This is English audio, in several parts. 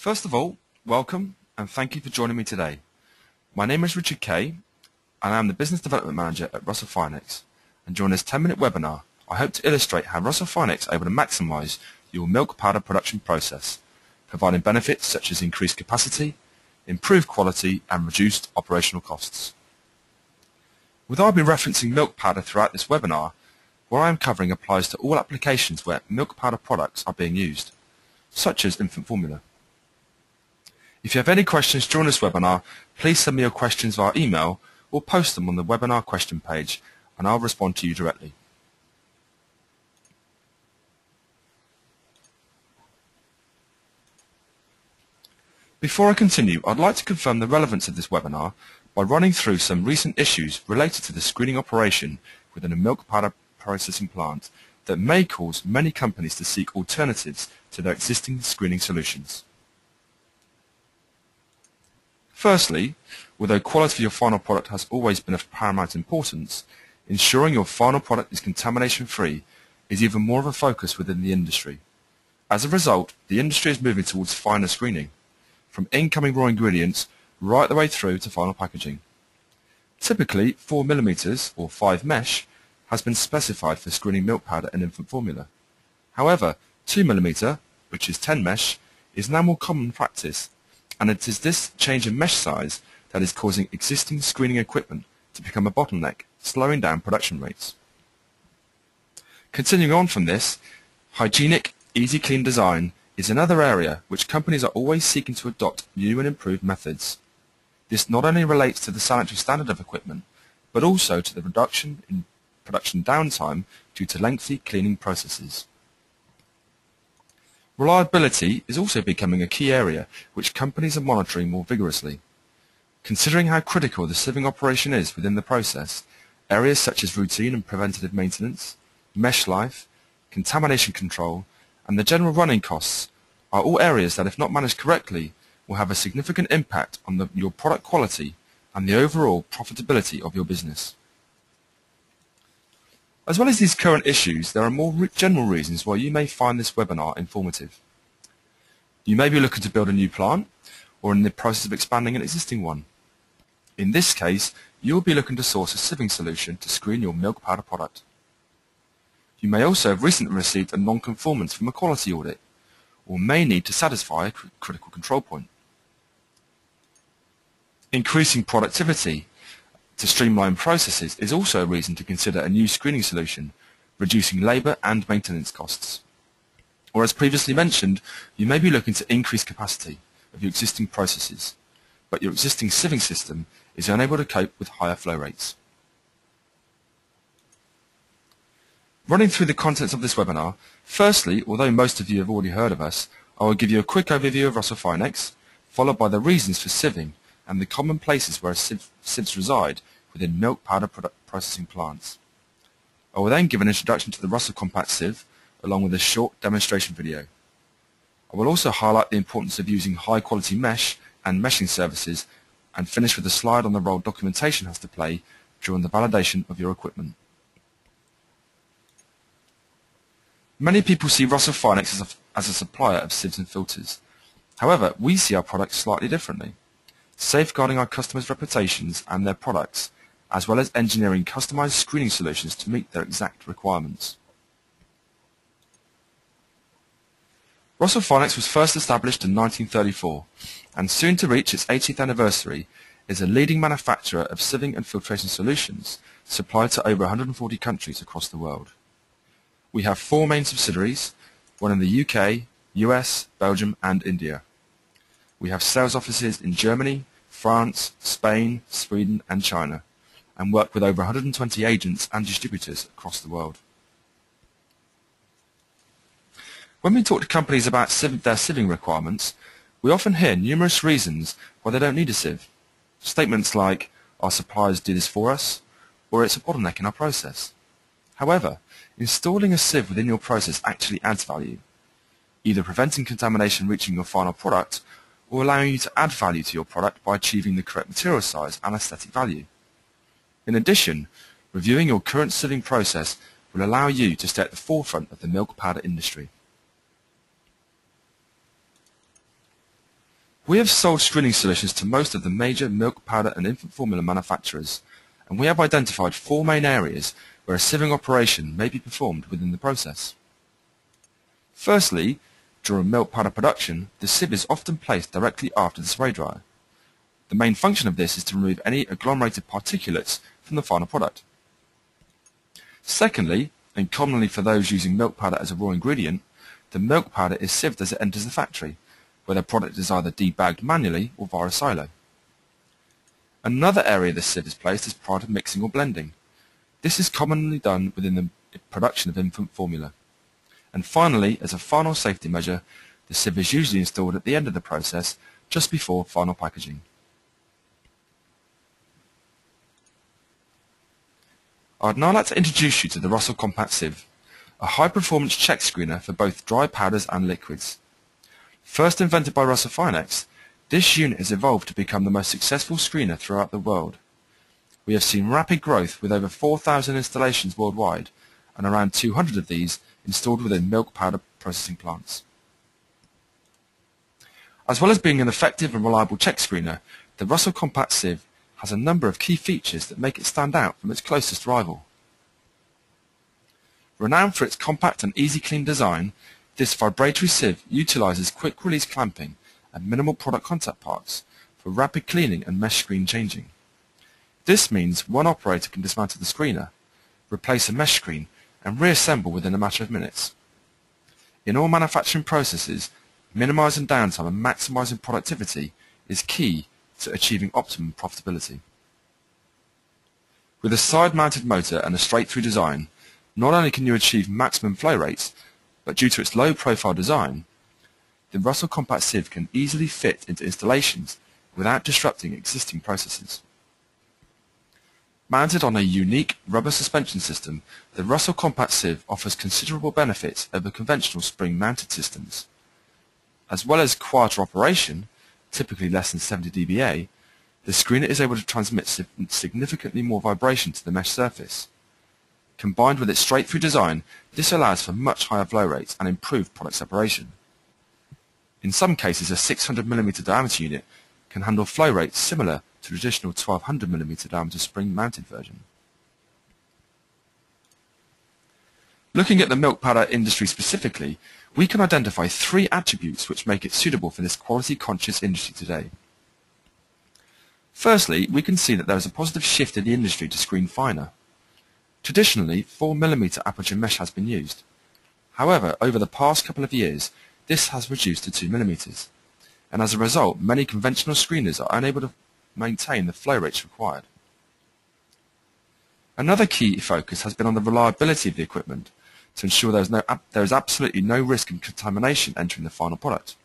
First of all, welcome and thank you for joining me today. My name is Richard Kay and I am the Business Development Manager at Russell Finex and during this 10 minute webinar I hope to illustrate how Russell Finex is able to maximise your milk powder production process, providing benefits such as increased capacity, improved quality and reduced operational costs. With I be referencing milk powder throughout this webinar, what I am covering applies to all applications where milk powder products are being used, such as infant formula. If you have any questions during this webinar, please send me your questions via email or post them on the webinar question page and I'll respond to you directly. Before I continue, I'd like to confirm the relevance of this webinar by running through some recent issues related to the screening operation within a milk powder processing plant that may cause many companies to seek alternatives to their existing screening solutions. Firstly, although quality of your final product has always been of paramount importance, ensuring your final product is contamination-free is even more of a focus within the industry. As a result, the industry is moving towards finer screening, from incoming raw ingredients right the way through to final packaging. Typically, 4 mm or 5 mesh has been specified for screening milk powder and infant formula. However, 2 mm, which is 10 mesh, is now more common practice and it is this change in mesh size that is causing existing screening equipment to become a bottleneck, slowing down production rates. Continuing on from this, hygienic, easy clean design is another area which companies are always seeking to adopt new and improved methods. This not only relates to the sanitary standard of equipment, but also to the reduction in production downtime due to lengthy cleaning processes. Reliability is also becoming a key area which companies are monitoring more vigorously. Considering how critical the sieving operation is within the process, areas such as routine and preventative maintenance, mesh life, contamination control, and the general running costs are all areas that if not managed correctly will have a significant impact on the, your product quality and the overall profitability of your business. As well as these current issues, there are more general reasons why you may find this webinar informative. You may be looking to build a new plant or in the process of expanding an existing one. In this case, you will be looking to source a sieving solution to screen your milk powder product. You may also have recently received a non-conformance from a quality audit or may need to satisfy a critical control point. Increasing productivity to streamline processes is also a reason to consider a new screening solution, reducing labour and maintenance costs. Or as previously mentioned, you may be looking to increase capacity of your existing processes, but your existing sieving system is unable to cope with higher flow rates. Running through the contents of this webinar, firstly, although most of you have already heard of us, I will give you a quick overview of Russell Finex, followed by the reasons for sieving and the common places where sieves reside within milk powder processing plants. I will then give an introduction to the Russell Compact Sieve along with a short demonstration video. I will also highlight the importance of using high quality mesh and meshing services and finish with a slide on the role documentation has to play during the validation of your equipment. Many people see Russell Finex as a, as a supplier of sieves and filters. However, we see our products slightly differently safeguarding our customers' reputations and their products, as well as engineering customized screening solutions to meet their exact requirements. Russell Finex was first established in 1934 and soon to reach its 80th anniversary is a leading manufacturer of sieving and filtration solutions supplied to over 140 countries across the world. We have four main subsidiaries, one in the UK, US, Belgium and India. We have sales offices in Germany, France, Spain, Sweden and China, and work with over 120 agents and distributors across the world. When we talk to companies about their sieving requirements, we often hear numerous reasons why they don't need a sieve. Statements like, our suppliers do this for us, or it's a bottleneck in our process. However, installing a sieve within your process actually adds value, either preventing contamination reaching your final product or allowing you to add value to your product by achieving the correct material size and aesthetic value. In addition, reviewing your current sieving process will allow you to stay at the forefront of the milk powder industry. We have sold screening solutions to most of the major milk powder and infant formula manufacturers, and we have identified four main areas where a sieving operation may be performed within the process. Firstly, during milk powder production, the sieve is often placed directly after the spray dryer. The main function of this is to remove any agglomerated particulates from the final product. Secondly, and commonly for those using milk powder as a raw ingredient, the milk powder is sieved as it enters the factory, where the product is either debagged manually or via a silo. Another area the sieve is placed is prior to mixing or blending. This is commonly done within the production of infant formula. And finally, as a final safety measure, the sieve is usually installed at the end of the process, just before final packaging. I'd now like to introduce you to the Russell Compact Sieve, a high-performance check screener for both dry powders and liquids. First invented by Russell Finex, this unit has evolved to become the most successful screener throughout the world. We have seen rapid growth with over 4,000 installations worldwide and around 200 of these installed within milk powder processing plants. As well as being an effective and reliable check screener, the Russell Compact Sieve has a number of key features that make it stand out from its closest rival. Renowned for its compact and easy clean design, this vibratory sieve utilizes quick release clamping and minimal product contact parts for rapid cleaning and mesh screen changing. This means one operator can dismantle the screener, replace a mesh screen, and reassemble within a matter of minutes. In all manufacturing processes, minimizing downtime and maximizing productivity is key to achieving optimum profitability. With a side-mounted motor and a straight-through design, not only can you achieve maximum flow rates, but due to its low-profile design, the Russell Compact Sieve can easily fit into installations without disrupting existing processes. Mounted on a unique rubber suspension system, the Russell Compact Sieve offers considerable benefits over conventional spring-mounted systems. As well as quieter operation, typically less than 70 dBA, the screener is able to transmit significantly more vibration to the mesh surface. Combined with its straight-through design, this allows for much higher flow rates and improved product separation. In some cases, a 600mm diameter unit can handle flow rates similar traditional 1200mm diameter spring-mounted version. Looking at the milk powder industry specifically, we can identify three attributes which make it suitable for this quality-conscious industry today. Firstly, we can see that there is a positive shift in the industry to screen finer. Traditionally, 4mm aperture mesh has been used. However, over the past couple of years, this has reduced to 2mm, and as a result, many conventional screeners are unable to maintain the flow rates required. Another key focus has been on the reliability of the equipment, to ensure there is, no, there is absolutely no risk of contamination entering the final product.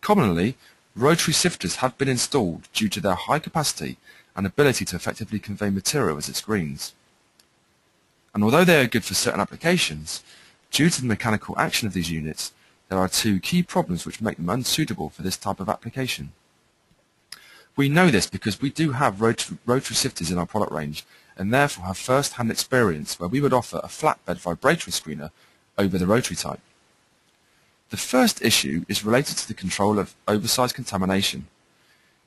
Commonly, rotary sifters have been installed due to their high capacity and ability to effectively convey material as it screens. And although they are good for certain applications, due to the mechanical action of these units, there are two key problems which make them unsuitable for this type of application. We know this because we do have rotary, sifters in our product range and therefore have first-hand experience where we would offer a flatbed vibratory screener over the rotary type. The first issue is related to the control of oversized contamination.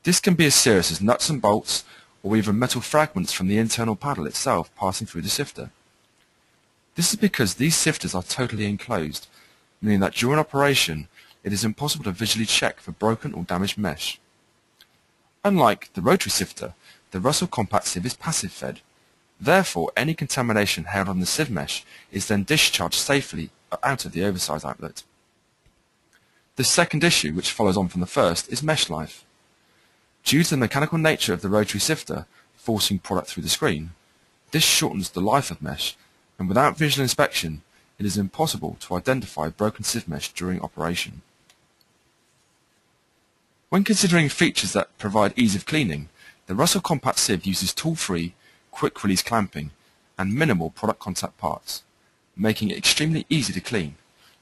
This can be as serious as nuts and bolts or even metal fragments from the internal paddle itself passing through the sifter. This is because these sifters are totally enclosed, meaning that during operation it is impossible to visually check for broken or damaged mesh. Unlike the rotary sifter, the Russell Compact Sieve is passive fed, Therefore, any contamination held on the sieve mesh is then discharged safely out of the oversize outlet. The second issue, which follows on from the first, is mesh life. Due to the mechanical nature of the rotary sifter forcing product through the screen, this shortens the life of mesh, and without visual inspection, it is impossible to identify broken sieve mesh during operation. When considering features that provide ease of cleaning, the Russell Compact Sieve uses tool-free quick release clamping, and minimal product contact parts, making it extremely easy to clean,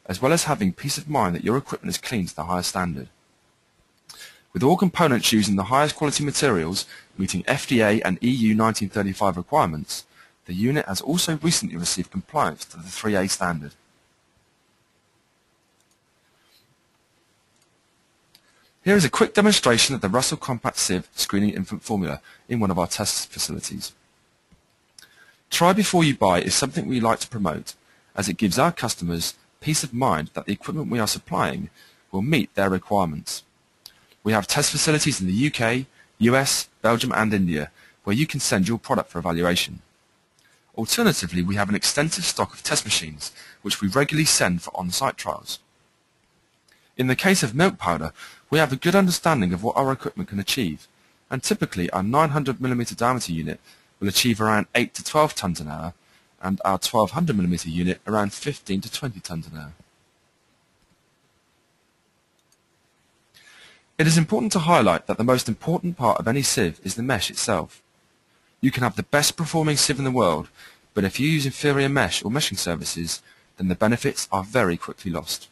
as well as having peace of mind that your equipment is clean to the highest standard. With all components using the highest quality materials meeting FDA and EU 1935 requirements, the unit has also recently received compliance to the 3A standard. Here is a quick demonstration of the Russell Compact Sieve screening infant formula in one of our test facilities. Try before you buy is something we like to promote as it gives our customers peace of mind that the equipment we are supplying will meet their requirements. We have test facilities in the UK, US, Belgium and India where you can send your product for evaluation. Alternatively, we have an extensive stock of test machines which we regularly send for on-site trials. In the case of milk powder, we have a good understanding of what our equipment can achieve, and typically our 900mm diameter unit will achieve around 8 to 12 tons an hour, and our 1200mm unit around 15 to 20 tons an hour. It is important to highlight that the most important part of any sieve is the mesh itself. You can have the best performing sieve in the world, but if you use inferior mesh or meshing services, then the benefits are very quickly lost.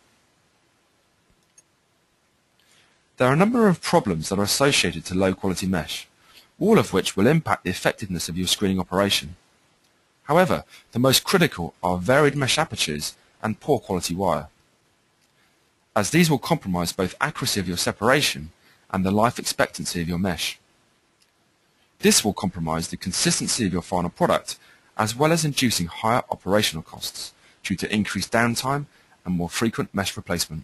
There are a number of problems that are associated to low quality mesh, all of which will impact the effectiveness of your screening operation. However, the most critical are varied mesh apertures and poor quality wire, as these will compromise both accuracy of your separation and the life expectancy of your mesh. This will compromise the consistency of your final product as well as inducing higher operational costs due to increased downtime and more frequent mesh replacement.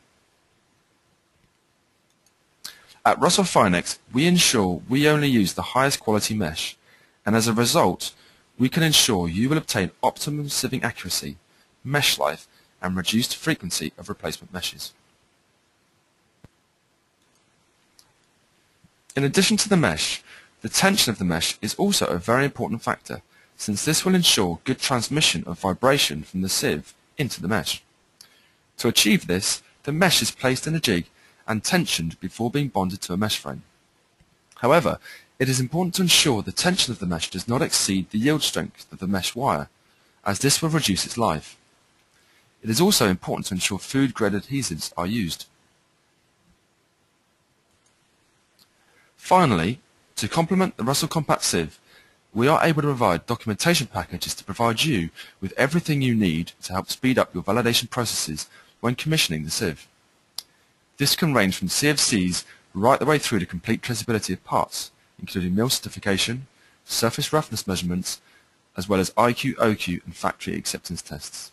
At Russell Finex, we ensure we only use the highest quality mesh, and as a result, we can ensure you will obtain optimum sieving accuracy, mesh life, and reduced frequency of replacement meshes. In addition to the mesh, the tension of the mesh is also a very important factor, since this will ensure good transmission of vibration from the sieve into the mesh. To achieve this, the mesh is placed in a jig and tensioned before being bonded to a mesh frame. However, it is important to ensure the tension of the mesh does not exceed the yield strength of the mesh wire, as this will reduce its life. It is also important to ensure food-grade adhesives are used. Finally, to complement the Russell Compact Sieve, we are able to provide documentation packages to provide you with everything you need to help speed up your validation processes when commissioning the sieve. This can range from CFCs right the way through to complete traceability of parts, including mill certification, surface roughness measurements, as well as IQ, OQ and factory acceptance tests.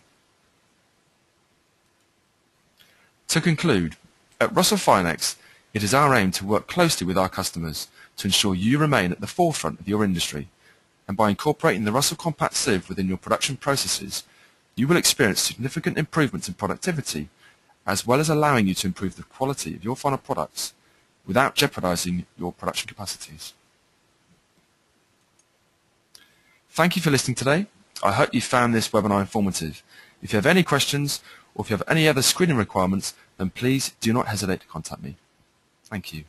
To conclude, at Russell Finex, it is our aim to work closely with our customers to ensure you remain at the forefront of your industry, and by incorporating the Russell Compact Sieve within your production processes, you will experience significant improvements in productivity as well as allowing you to improve the quality of your final products without jeopardizing your production capacities. Thank you for listening today. I hope you found this webinar informative. If you have any questions or if you have any other screening requirements, then please do not hesitate to contact me. Thank you.